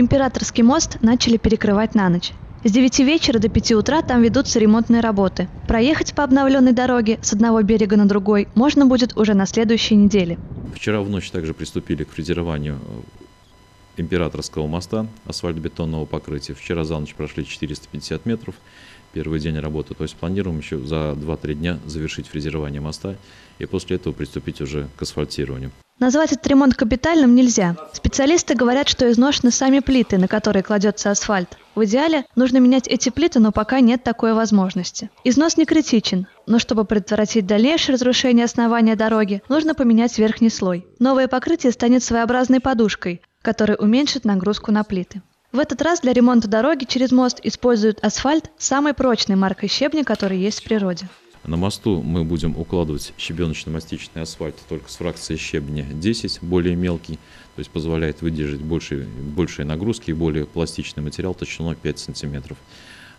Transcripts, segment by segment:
Императорский мост начали перекрывать на ночь. С 9 вечера до 5 утра там ведутся ремонтные работы. Проехать по обновленной дороге с одного берега на другой можно будет уже на следующей неделе. Вчера в ночь также приступили к фрезерованию Императорского моста асфальтобетонного покрытия. Вчера за ночь прошли 450 метров, первый день работы. То есть планируем еще за 2-3 дня завершить фрезерование моста и после этого приступить уже к асфальтированию. Назвать этот ремонт капитальным нельзя. Специалисты говорят, что изношены сами плиты, на которые кладется асфальт. В идеале нужно менять эти плиты, но пока нет такой возможности. Износ не критичен, но чтобы предотвратить дальнейшее разрушение основания дороги, нужно поменять верхний слой. Новое покрытие станет своеобразной подушкой, который уменьшит нагрузку на плиты. В этот раз для ремонта дороги через мост используют асфальт самой прочной маркой щебня, который есть в природе. На мосту мы будем укладывать щебеночно-мастичный асфальт только с фракцией щебня 10, более мелкий, то есть позволяет выдержать большие, большие нагрузки и более пластичный материал толщиной 5 см.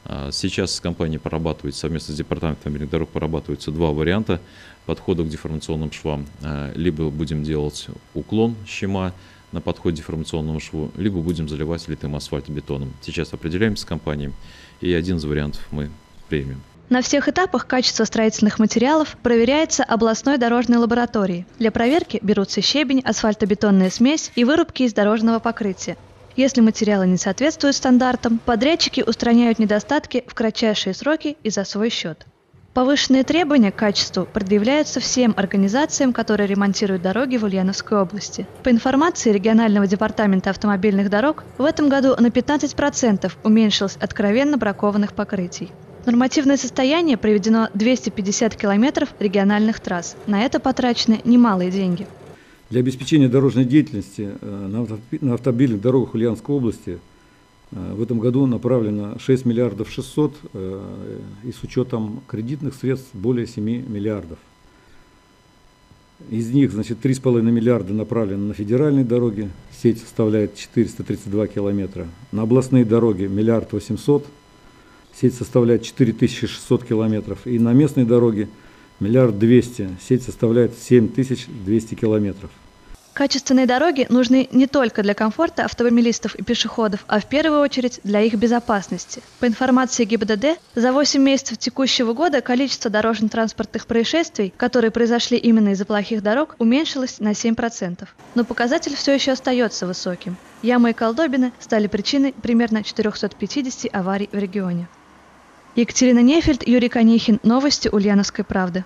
А, сейчас с компанией прорабатывает, совместно с департаментом мобильных дорог прорабатываются два варианта подхода к деформационным швам. А, либо будем делать уклон щема, на подходе деформационному шву, либо будем заливать литым асфальтобетоном. Сейчас определяемся с компанией, и один из вариантов мы примем. На всех этапах качество строительных материалов проверяется областной дорожной лабораторией. Для проверки берутся щебень, асфальтобетонная смесь и вырубки из дорожного покрытия. Если материалы не соответствуют стандартам, подрядчики устраняют недостатки в кратчайшие сроки и за свой счет. Повышенные требования к качеству предъявляются всем организациям, которые ремонтируют дороги в Ульяновской области. По информации регионального департамента автомобильных дорог, в этом году на 15% уменьшилось откровенно бракованных покрытий. Нормативное состояние приведено 250 километров региональных трасс. На это потрачены немалые деньги. Для обеспечения дорожной деятельности э, на автомобильных дорогах Ульяновской области – Э, в этом году направлено 6 миллиардов 600 э, и с учетом кредитных средств более 7 миллиардов. Из них, значит, 3,5 миллиарда направлено на федеральные дороги, сеть составляет 432 километра. На областные дороги миллиард 800, сеть составляет 4600 километров. И на местные дороги миллиард 200, сеть составляет 7200 километров. Качественные дороги нужны не только для комфорта автомобилистов и пешеходов, а в первую очередь для их безопасности. По информации ГИБДД, за 8 месяцев текущего года количество дорожно-транспортных происшествий, которые произошли именно из-за плохих дорог, уменьшилось на 7%. Но показатель все еще остается высоким. Ямы и колдобины стали причиной примерно 450 аварий в регионе. Екатерина Нефельд, Юрий Конихин. Новости Ульяновской правды.